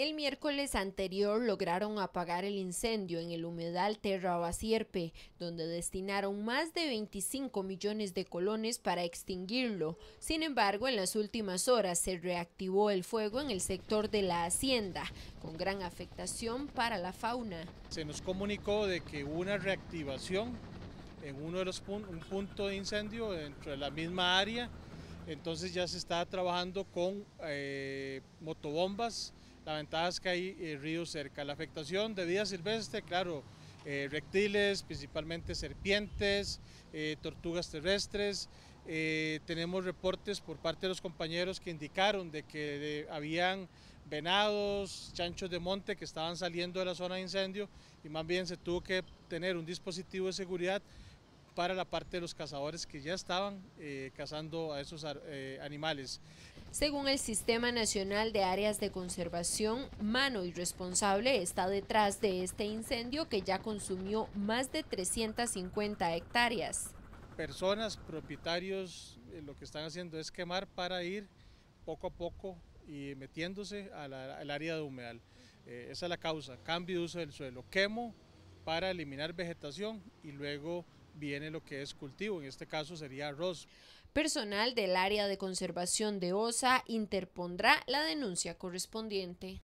El miércoles anterior lograron apagar el incendio en el humedal Terra Basierpe, donde destinaron más de 25 millones de colones para extinguirlo. Sin embargo, en las últimas horas se reactivó el fuego en el sector de la hacienda, con gran afectación para la fauna. Se nos comunicó de que hubo una reactivación en uno de los un punto de incendio dentro de la misma área, entonces ya se está trabajando con eh, motobombas la ventaja es que hay eh, ríos cerca. La afectación de vida silvestre, claro, eh, reptiles, principalmente serpientes, eh, tortugas terrestres. tenemos reportes por parte de los compañeros que indicaron de que habían venados, chanchos de monte que estaban saliendo de la zona de incendio y más bien se tuvo que tener un dispositivo de seguridad para la parte de los cazadores que ya estaban cazando a esos animales. Según el Sistema Nacional de Áreas de Conservación, mano irresponsable está detrás de este incendio que ya consumió más de 350 hectáreas. Personas, propietarios, eh, lo que están haciendo es quemar para ir poco a poco y metiéndose al área de humedal. esa es la causa, cambio de uso del suelo. Quemo para eliminar vegetación y luego viene lo que es cultivo, en este caso sería arroz. Personal del área de conservación de OSA interpondrá la denuncia correspondiente.